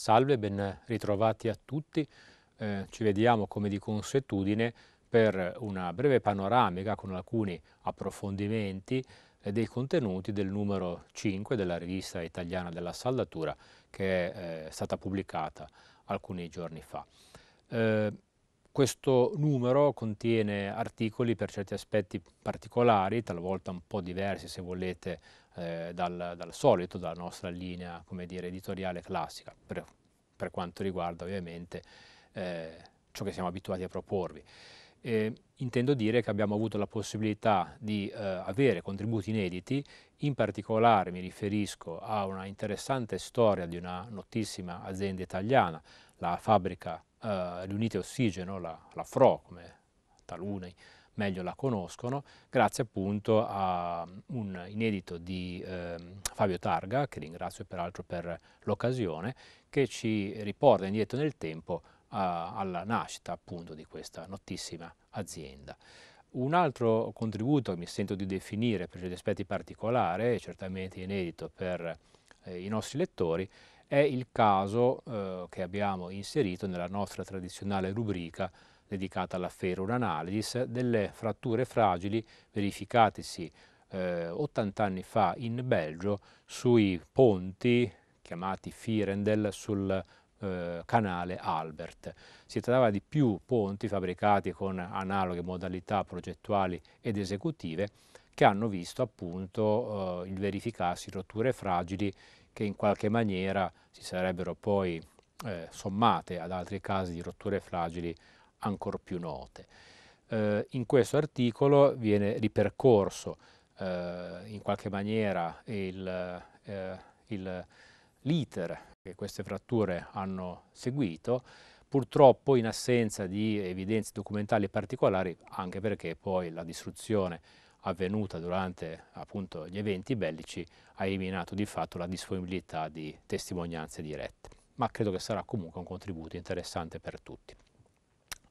Salve, ben ritrovati a tutti. Eh, ci vediamo come di consuetudine per una breve panoramica con alcuni approfondimenti eh, dei contenuti del numero 5 della rivista italiana della saldatura che è eh, stata pubblicata alcuni giorni fa. Questo numero contiene articoli per certi aspetti particolari, talvolta un po' diversi se volete eh, dal, dal, solito, dalla nostra linea dire, editoriale classica, per, per quanto riguarda ovviamente eh, ciò che siamo abituati a proporvi. Eh, intendo dire che abbiamo avuto la possibilità di eh, avere contributi inediti, in particolare mi riferisco a una interessante storia di una notissima azienda italiana, la fabbrica eh, Riunite Ossigeno, la, la FRO, come taluni meglio la conoscono, grazie appunto a un inedito di eh, Fabio Targa, che ringrazio peraltro per l'occasione, che ci riporta indietro nel tempo a, alla nascita appunto di questa notissima azienda. Un altro contributo che mi sento di definire per certi aspetti particolare, certamente inedito per eh, i nostri lettori, è il caso eh, che abbiamo inserito nella nostra tradizionale rubrica dedicata alla Ferro Analysis delle fratture fragili verificatesi eh, 80 anni fa in Belgio sui ponti chiamati Firendel sul eh, canale Albert. Si trattava di più ponti fabbricati con analoghe modalità progettuali ed esecutive che hanno visto appunto eh, il verificarsi rotture fragili che in qualche maniera si sarebbero poi eh, sommate ad altri casi di rotture fragili ancora più note. Eh, in questo articolo viene ripercorso eh, in qualche maniera eh, l'iter che queste fratture hanno seguito, purtroppo in assenza di evidenze documentali particolari, anche perché poi la distruzione avvenuta durante appunto, gli eventi bellici ha eliminato di fatto la disponibilità di testimonianze dirette, ma credo che sarà comunque un contributo interessante per tutti.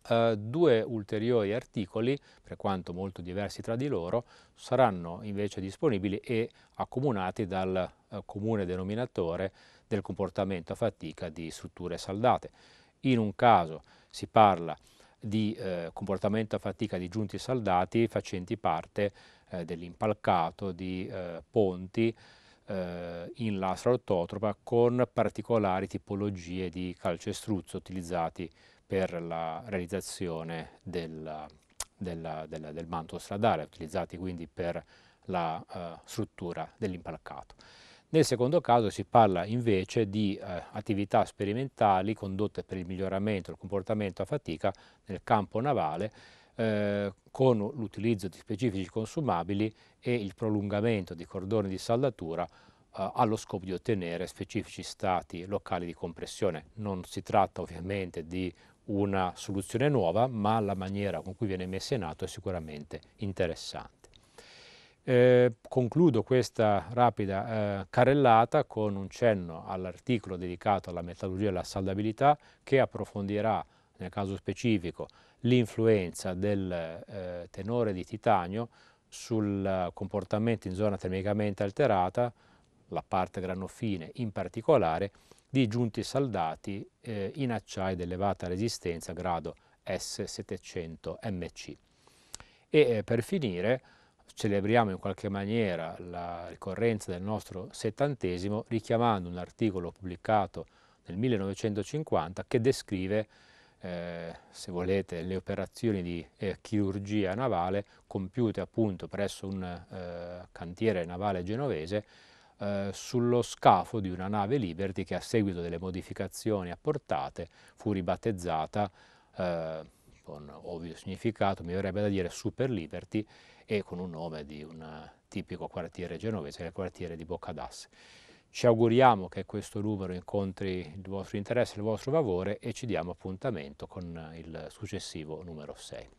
Uh, due ulteriori articoli, per quanto molto diversi tra di loro, saranno invece disponibili e accomunati dal uh, comune denominatore del comportamento a fatica di strutture saldate. In un caso si parla di eh, comportamento a fatica di giunti saldati facenti parte eh, dell'impalcato di eh, ponti eh, in lastra ortotropa con particolari tipologie di calcestruzzo utilizzati per la realizzazione della, della, della, del manto stradale, utilizzati quindi per la uh, struttura dell'impalcato. Nel secondo caso si parla invece di eh, attività sperimentali condotte per il miglioramento del comportamento a fatica nel campo navale eh, con l'utilizzo di specifici consumabili e il prolungamento di cordoni di saldatura eh, allo scopo di ottenere specifici stati locali di compressione. Non si tratta ovviamente di una soluzione nuova, ma la maniera con cui viene messa in atto è sicuramente interessante. Eh, concludo questa rapida eh, carrellata con un cenno all'articolo dedicato alla metallurgia e alla saldabilità che approfondirà nel caso specifico l'influenza del eh, tenore di titanio sul comportamento in zona termicamente alterata, la parte granofine in particolare, di giunti saldati eh, in acciaio di elevata resistenza grado S700MC. E eh, per finire celebriamo in qualche maniera la ricorrenza del nostro settantesimo richiamando un articolo pubblicato nel 1950 che descrive, eh, se volete, le operazioni di eh, chirurgia navale compiute appunto presso un eh, cantiere navale genovese eh, sullo scafo di una nave Liberty che a seguito delle modificazioni apportate fu ribattezzata eh, con ovvio significato, mi verrebbe da dire Super Liberty e con un nome di un tipico quartiere genovese che è il quartiere di Boccadasse. Ci auguriamo che questo numero incontri il vostro interesse e il vostro favore e ci diamo appuntamento con il successivo numero 6.